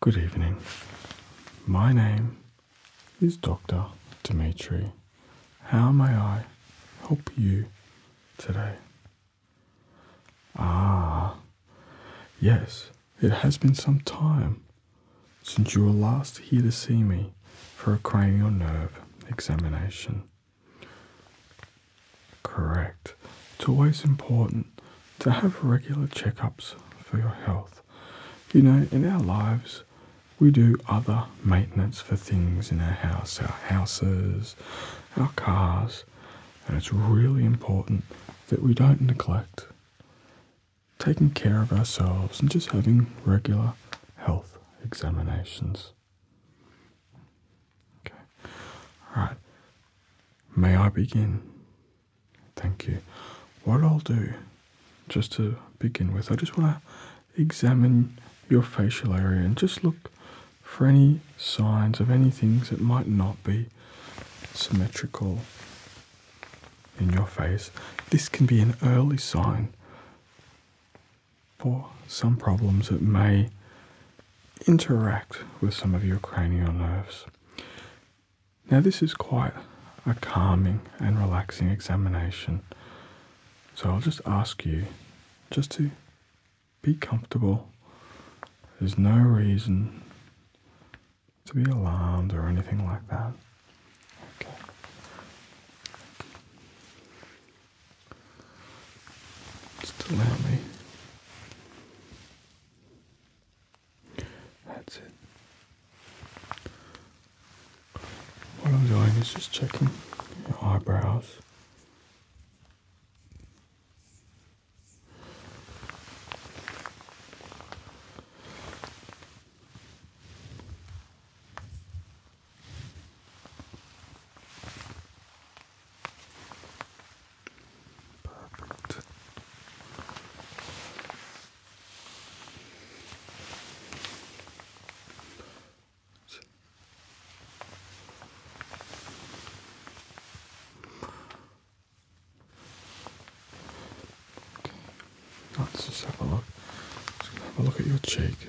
Good evening. My name is Dr. Dmitri. How may I help you today? Ah, yes, it has been some time since you were last here to see me for a cranial nerve examination. Correct. It's always important to have regular checkups for your health. You know, in our lives, we do other maintenance for things in our house, our houses, our cars, and it's really important that we don't neglect taking care of ourselves and just having regular health examinations. Okay. All right. May I begin? Thank you. What I'll do, just to begin with, I just want to examine your facial area and just look for any signs of any things that might not be symmetrical in your face. This can be an early sign for some problems that may interact with some of your cranial nerves. Now, this is quite a calming and relaxing examination, so I'll just ask you just to be comfortable. There's no reason to be alarmed or anything like that. Okay. Just allow me. That's it. What I'm doing is just checking your eyebrows. Perfect. Let's just have a look. Just gonna have a look at your cheek.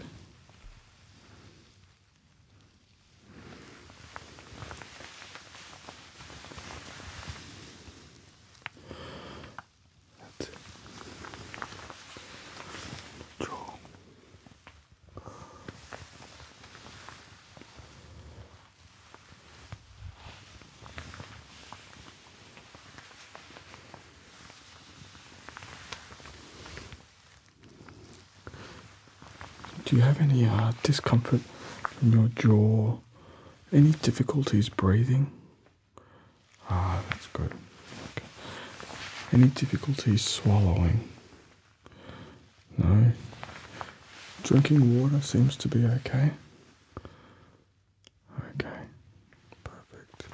That's it. Jaw. Do you have any uh, discomfort in your jaw? Any difficulties breathing? Ah, that's good. Okay. Any difficulties swallowing? No. Drinking water seems to be okay. Okay. Perfect.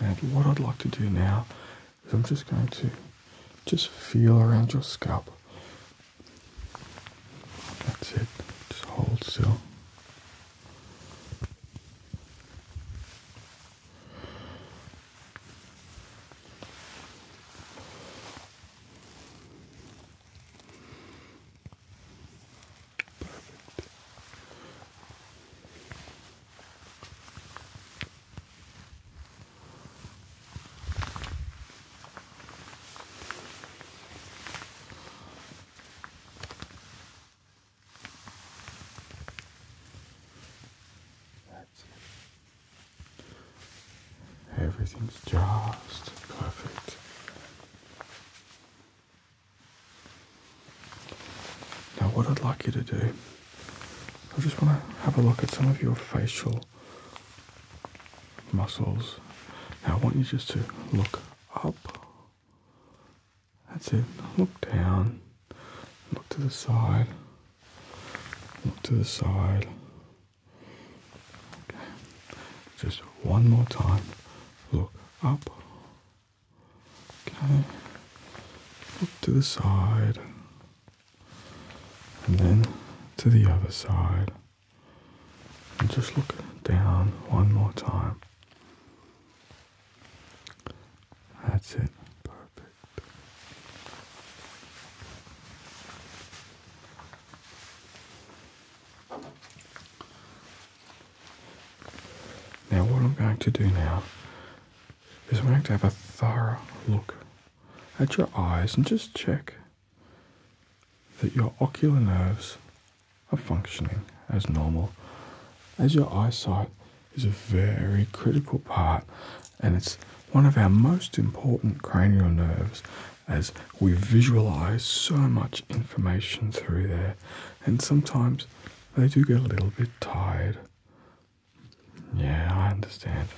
And what I'd like to do now is I'm just going to just feel around your scalp. That's it. Just hold still. Perfect. That's it. Everything's just perfect. Now, what I'd like you to do, I just want to have a look at some of your facial muscles. Now, I want you just to look up. That's it. Look down. Look to the side. Look to the side. Okay. Just one more time. Look up. Okay. Look to the side and then to the other side. And just look down one more time. That's it. Perfect. Now, what I'm going to do now is I'm going to have a thorough look at your eyes and just check that your ocular nerves are functioning as normal, as your eyesight is a very critical part and it's one of our most important cranial nerves as we visualize so much information through there and sometimes they do get a little bit tired. Yeah, I understand.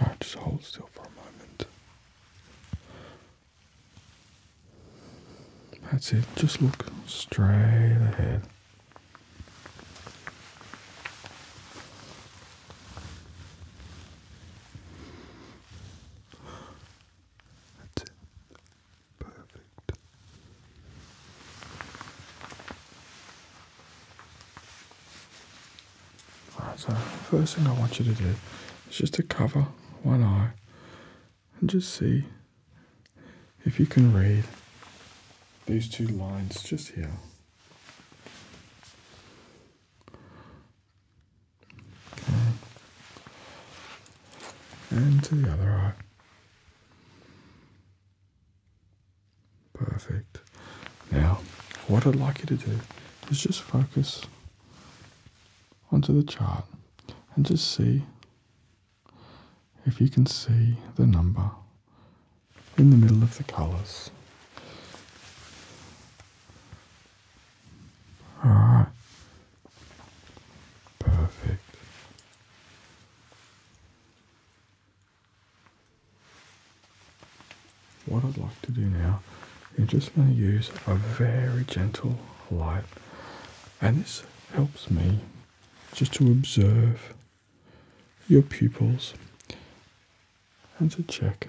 Alright, just hold still for a moment. That's it, just look straight ahead. That's it. Perfect. So first thing I want you to do is just to cover one eye and just see if you can read these two lines just here. Okay. And to the other eye. Perfect. Now, what I'd like you to do is just focus onto the chart and just see if you can see the number in the middle of the colours. Alright. Perfect. What I'd like to do now is just going to use a very gentle light, and this helps me just to observe your pupils and to check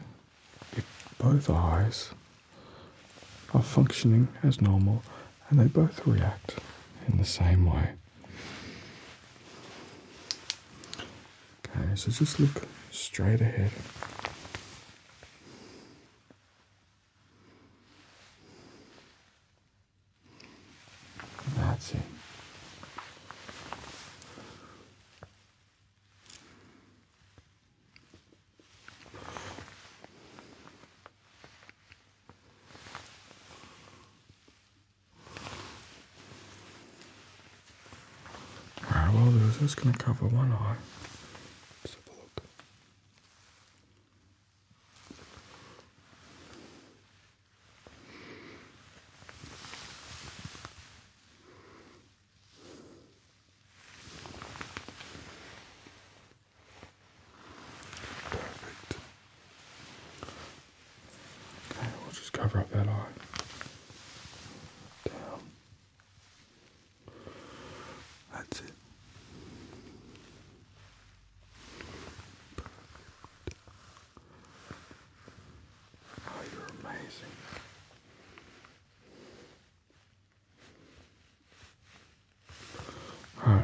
if both eyes are functioning as normal and they both react in the same way. Okay, so just look straight ahead. That's it. Alright, well, I was just going to cover one eye.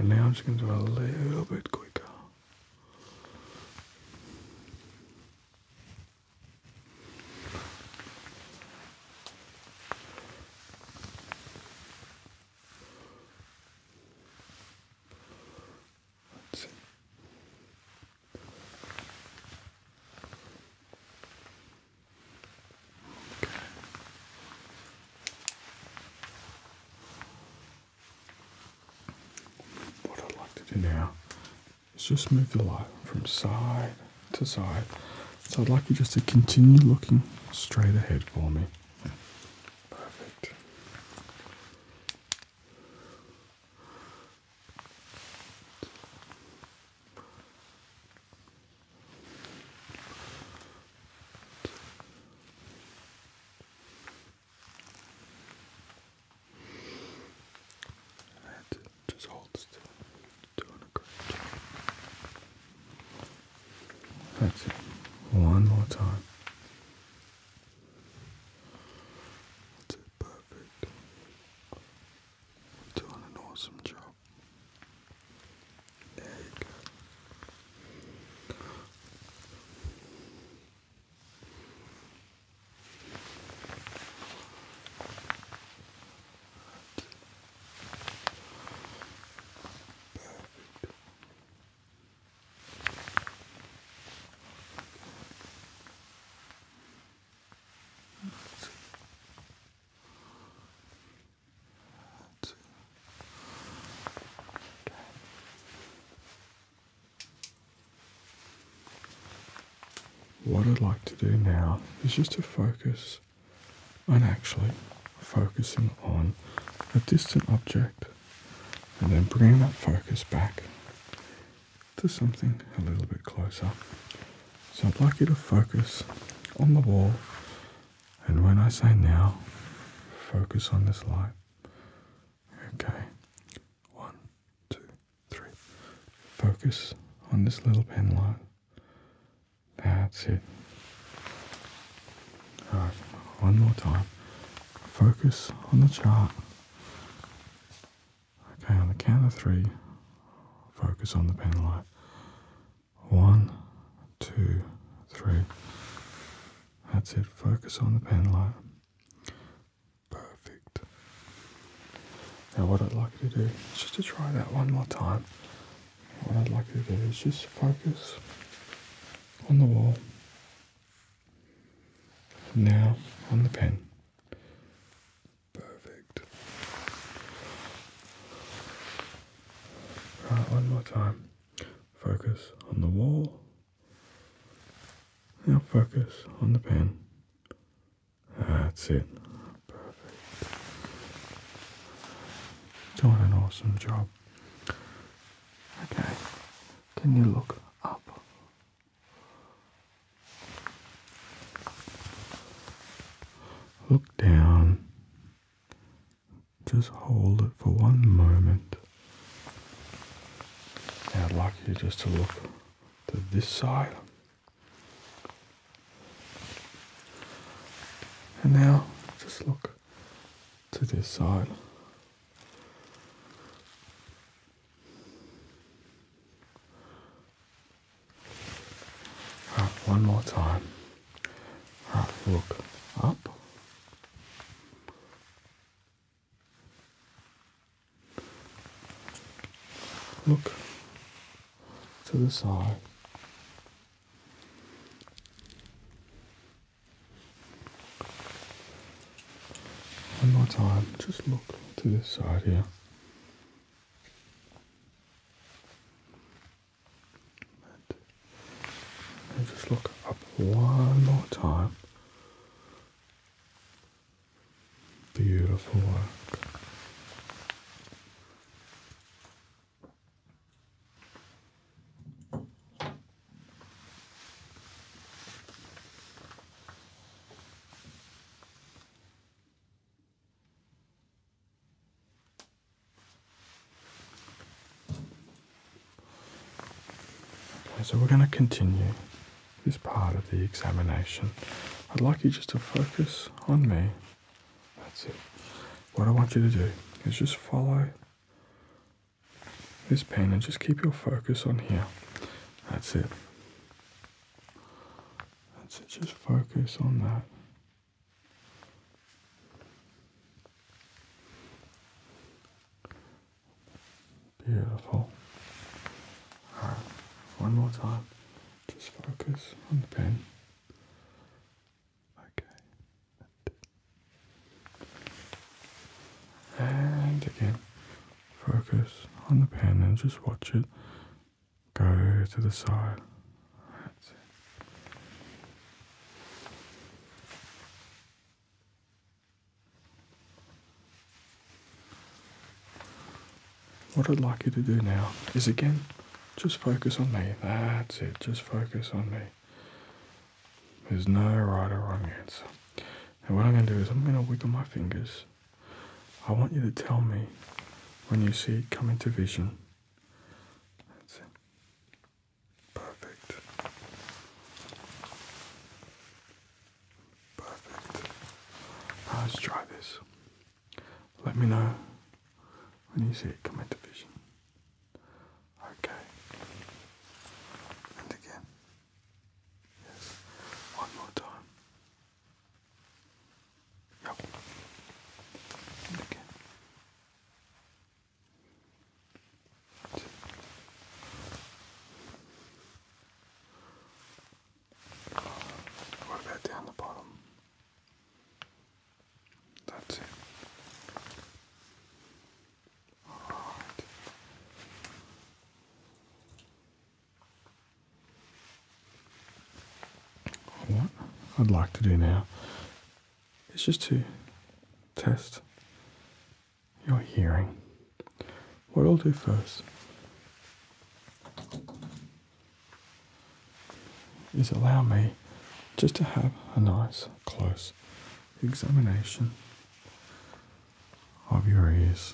Now I'm just going to do a little bit quicker. Move the light from side to side. So I'd like you just to continue looking straight ahead for me. Perfect. And just hold still. Doing a great job. That's it. One more time. That's it. Perfect. Doing an what I'd like to do now is just to focus on actually focusing on a distant object and then bringing that focus back to something a little bit closer. So I'd like you to focus on the wall, and when I say now, focus on this light. Okay, one, two, three. Focus on this little pen light. It. Alright, one more time. Focus on the chart. Okay, on the count of three, focus on the pen light. One, two, three. That's it. Focus on the pen light. Perfect. Now, what I'd like you to do is just to try that one more time. What I'd like you to do is just focus on the wall. Now on the pen. Perfect. Right, one more time. Focus on the wall. Now focus on the pen. That's it. Perfect. Doing an awesome job. Okay. Can you look up? Look down. Just hold it for one moment. Now I'd like you just to look to this side. And now just look to this side. Right, one more time. Right, look up. Look the side. One more time, just look to this side here. And just look up one more time. Beautiful work. Continue this part of the examination. I'd like you just to focus on me. That's it. What I want you to do is just follow this pen and just keep your focus on here. That's it. That's it. Just focus on that. Beautiful. Alright, one more time. Focus on the pen. Okay. And again, focus on the pen and just watch it go to the side. What I'd like you to do now is again, just focus on me. That's it, just focus on me. There's no right or wrong answer. And what I'm going to do is I'm going to wiggle my fingers. I want you to tell me when you see it come into vision. That's it. Perfect. Perfect. Now let's try this. Let me know when you see it come into vision. Okay. And again. Yes. One more time. Yep. And again. That's it. What about down the bottom? That's it. Alright. I'd like to do now is just to test your hearing. What I'll do first is allow me just to have a nice close examination of your ears.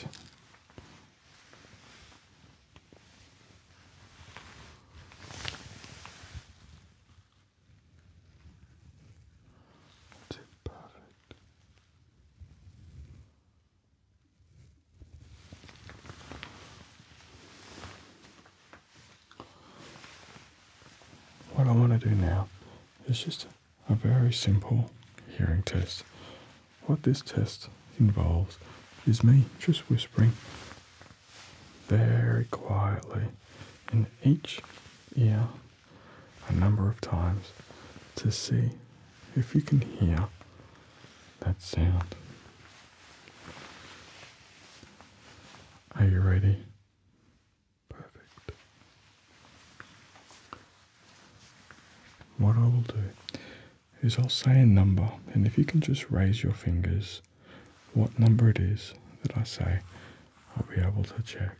Perfect. What I want to do now is just a very simple hearing test. What this test involves is me just whispering very quietly in each ear a number of times to see if you can hear that sound. Are you ready? Perfect. What I will do is I'll say a number, and if you can just raise your fingers what number it is that I say, I'll be able to check.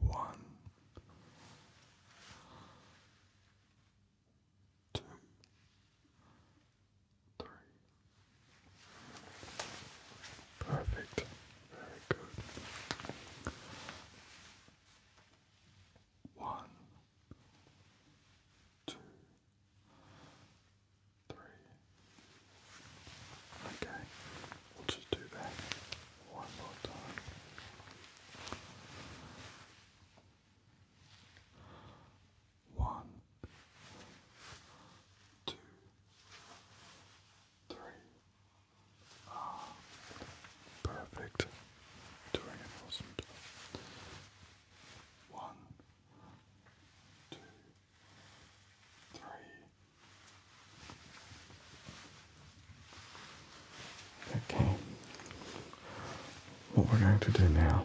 One, two, three. Perfect. Very good. One, two, three. Okay, we'll just do that one more time. One, two, three. Ah, perfect. Doing an awesome job. One, two, three. Okay. We're going to do now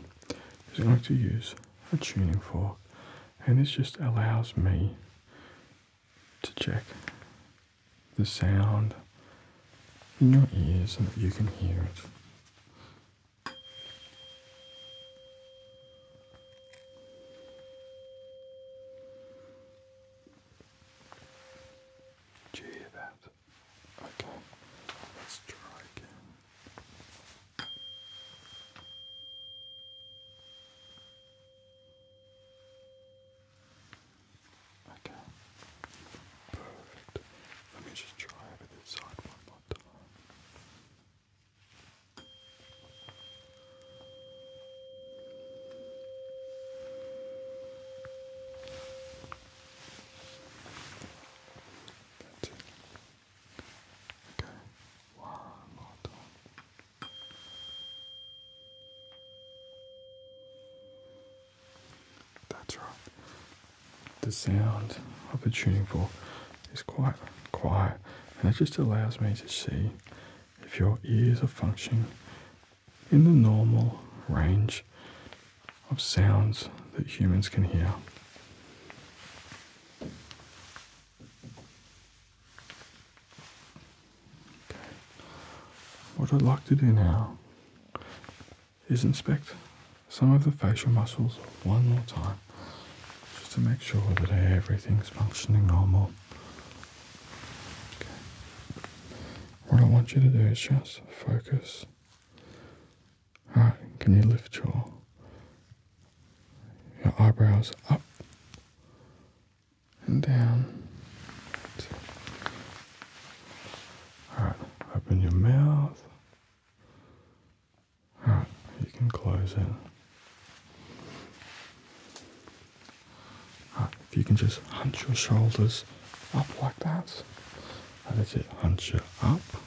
is we're going to use a tuning fork, and this just allows me to check the sound in your ears so that you can hear it. Do you hear that? Okay, let's try again. Okay, perfect. Let me just try over this side one more time. That's it. Okay, one more time. That's right. The sound of the tuning fork is quite quiet and it just allows me to see if your ears are functioning in the normal range of sounds that humans can hear. What I'd like to do now is inspect some of the facial muscles one more time to make sure that everything's functioning normal. Okay. What I want you to do is just focus. Alright, can you lift your your eyebrows up and down? Alright, open your mouth. Alright, you can close it. Alright, if you can just hunch your shoulders up like that. That is it. Hunch it up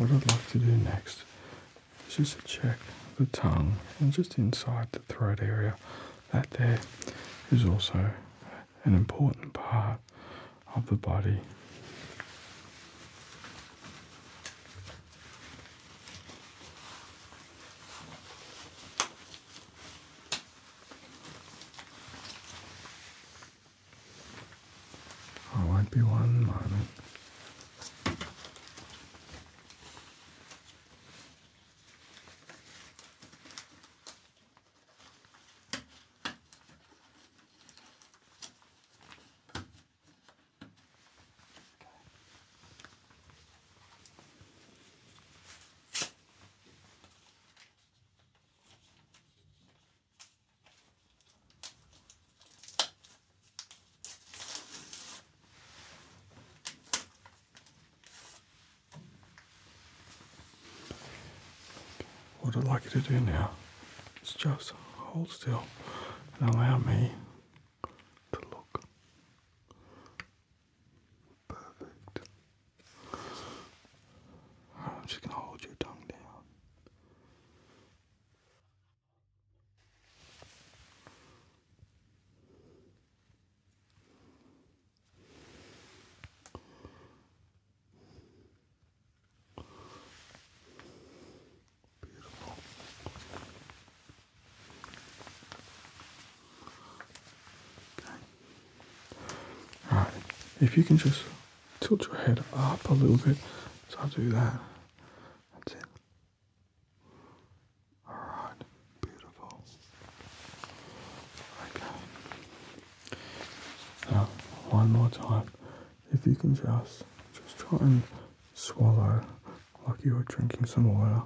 What I'd like to do next is just to check the tongue and just inside the throat area. That there is also an important part of the body. I won't be one moment. What I'd like you to do now is just hold still and allow me to look. Perfect. I'm just going to hold your tongue down. Beautiful. Okay. Alright, if you can just tilt your head up a little bit, so I'll do that. That's it. Alright, beautiful. Okay. Now, one more time. If you can just just try and swallow like you were drinking some water.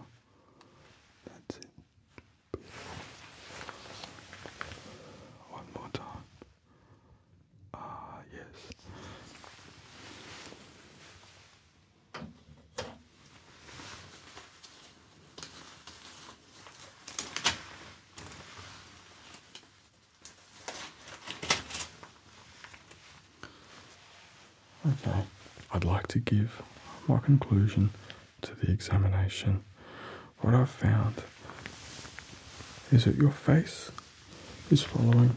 Okay, I'd like to give my conclusion to the examination. What I've found is that your face is following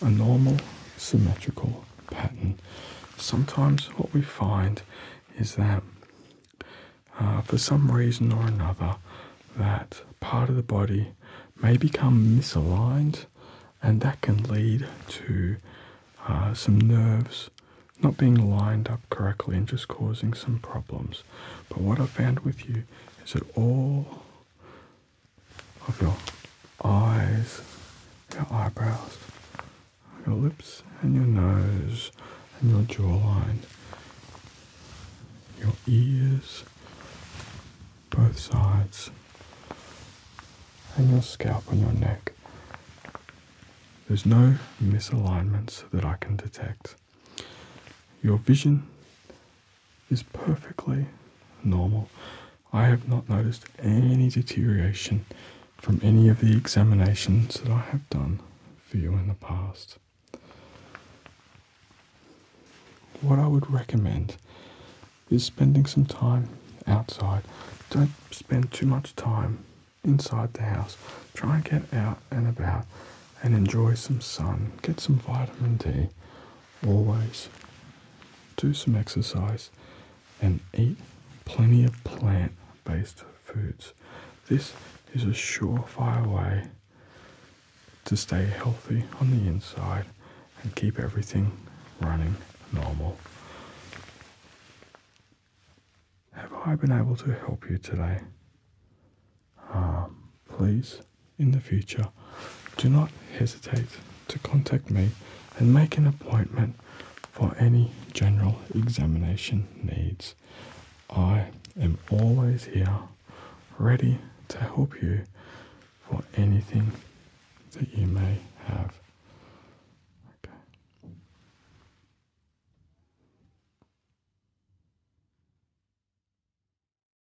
a normal symmetrical pattern. Sometimes what we find is that uh, for some reason or another, that part of the body may become misaligned, and that can lead to uh, some nerves not being lined up correctly and just causing some problems. But what I found with you is that all of your eyes, your eyebrows, your lips, and your nose, and your jawline, your ears, both sides, and your scalp and your neck. There's no misalignments that I can detect. Your vision is perfectly normal. I have not noticed any deterioration from any of the examinations that I have done for you in the past. What I would recommend is spending some time outside. Don't spend too much time inside the house. Try and get out and about and enjoy some sun. Get some vitamin D. Always do some exercise and eat plenty of plant based foods. This is a surefire way to stay healthy on the inside and keep everything running normal. Have I been able to help you today? Um, please, in the future, do not hesitate to contact me and make an appointment for any general examination needs. I am always here, ready to help you for anything that you may have.